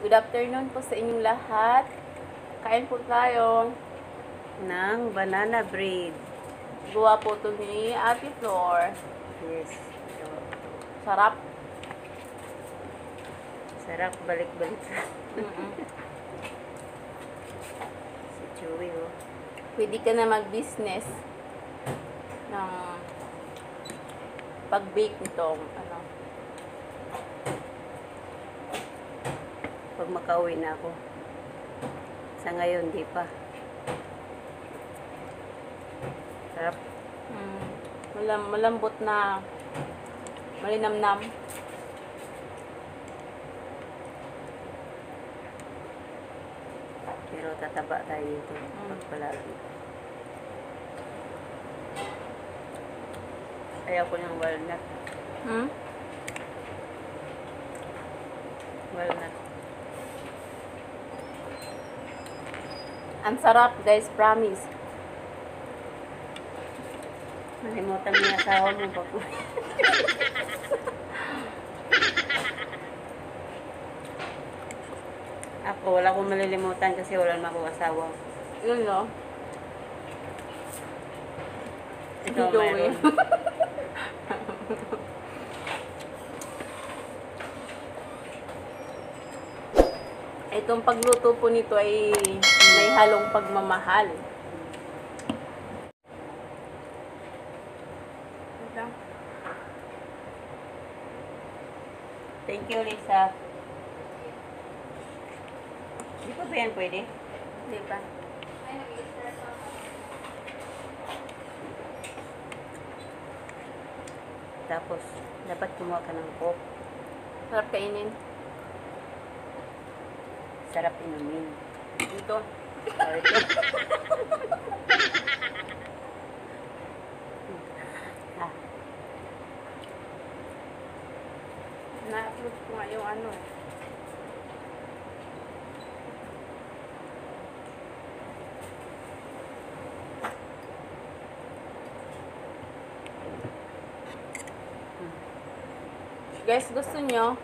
Good afternoon po sa inyong lahat. Kain po tayo. ng banana bread. Gawa po ito ni Ate Flor. Yes. Sarap. sarap balik-balik Mm-mm. si Chewy, oh. Pwede ka na mag-business ng pag-bake nitong ano. Makauwi na ako. Sa ngayon, di pa. Sarap. Mm, malam, malambot na malinamnam. Pero tataba tayo nito. Mm. Pag palagi. Ayaw ko ng walnut. Hmm? Walnut. Ang sarap guys, promise. Nalimutan mo yung asawa mo pag Ako, wala akong malilimutan kasi wala naman akong asawa. Yun no. Ikaw Joey. mayroon. Itong pagluto po nito ay may halong pagmamahal. Thank you, Lisa. Di pa ba yan pwede? Di ba? Tapos, dapat kumuha ka ng coke. Sarap kainin. Sarap inumin. Dito. Na-upload ko nga yung ano. Eh. Guys, gusto nyo,